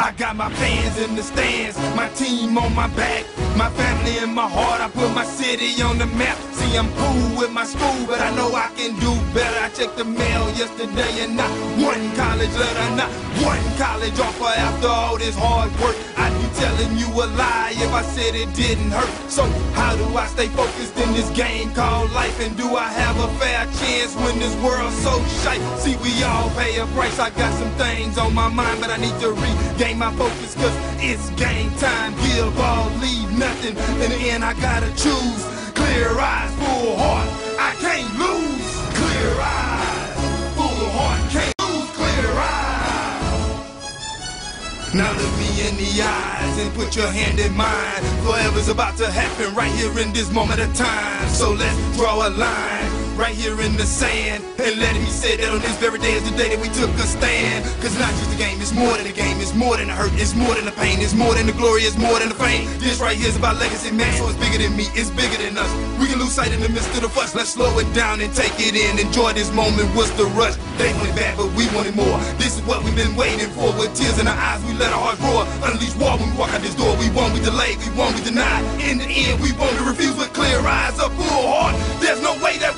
I got my fans in the stands, my team on my back, my family in my heart. I put my city on the map. See, I'm cool with my school, but I know I can do better. I checked the mail yesterday and not one college letter, not one college offer after all this hard work. Telling you a lie if I said it didn't hurt. So, how do I stay focused in this game called life? And do I have a fair chance when this world's so shite? See, we all pay a price. I got some things on my mind, but I need to regain my focus, cause it's game time. Give all, leave nothing. In the end, I gotta choose. Clear eyes, full heart. I can't lose. Now look me in the eyes and put your hand in mine. Forever's about to happen right here in this moment of time. So let's draw a line right here in the sand. And let me say that on this very day is the day that we took a stand. Cause not just a game, it's more than a game, it's more than a hurt, it's more than the pain, it's more than the glory, it's more than the fame. This right here is about legacy, man, so it's bigger than me, it's bigger than us. We can lose sight in the midst of the fuss, let's slow it down and take it in. Enjoy this moment, what's the rush? They want it bad, but we want it more. This is what we've been waiting for. With tears in our eyes, we let our hearts roar. Unleash war when we walk out this door. We won't, we delay, we won't, we deny. In the end, we won't refuse with clear eyes, a full heart. There's no way that